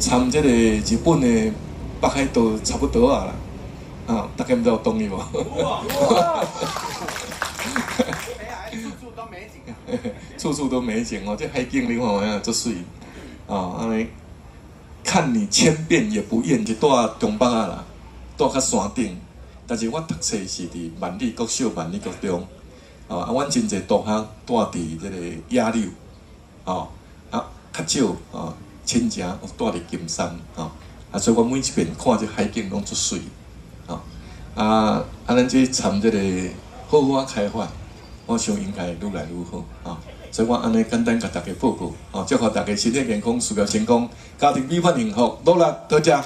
参这个日本的北海道差不多啊啦，啊，大家唔知有同意无？处处都美景哦，这海景你看有影足水啊，安尼看你千遍也不厌，就住东北啊啦，住较山顶。但是我读册是伫万里国小、万里国中，啊，啊，阮真侪同学住伫这个野柳，啊，啊，较少啊，亲情住伫金山，吼，啊，所以我每一遍看这海景拢足水，吼，啊，啊，咱这参这个好好啊开发，我想应该愈来愈好，吼，所以我安尼简单甲大家报告，哦，祝福大家身体健康，事业成功，家庭美满幸福，努力多谢。